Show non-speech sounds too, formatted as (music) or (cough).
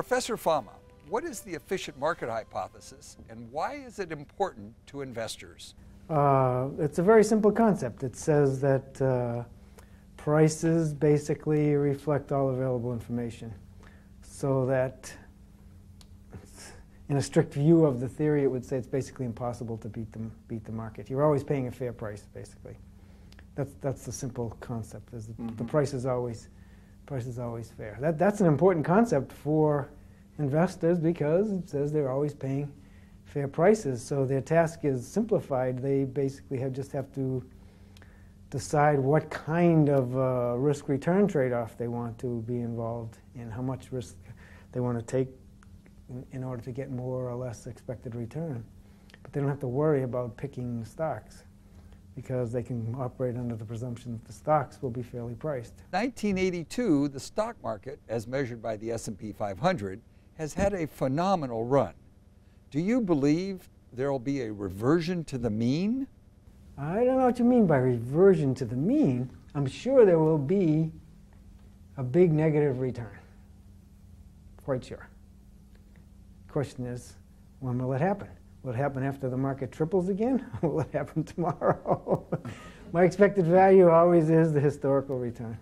Professor Fama, what is the efficient market hypothesis and why is it important to investors? Uh, it's a very simple concept. It says that uh, prices basically reflect all available information. So that, in a strict view of the theory, it would say it's basically impossible to beat the, beat the market. You're always paying a fair price, basically. That's, that's the simple concept. Is the, mm-hmm. the price is always price is always fair. That, that's an important concept for investors because it says they're always paying fair prices. So their task is simplified. They basically have just have to decide what kind of uh, risk return trade off they want to be involved in, how much risk they want to take in, in, order to get more or less expected return. But they don't have to worry about picking stocks because they can operate under the presumption that the stocks will be fairly priced. 1982, the stock market, as measured by the S&P 500, has had a phenomenal run. Do you believe there will be a reversion to the mean? I don't know what you mean by reversion to the mean. I'm sure there will be a big negative return. Quite sure. Question is, when will it happen? Will it happen after the market triples again? (laughs) Will it happen tomorrow? (laughs) My expected value always is the historical return.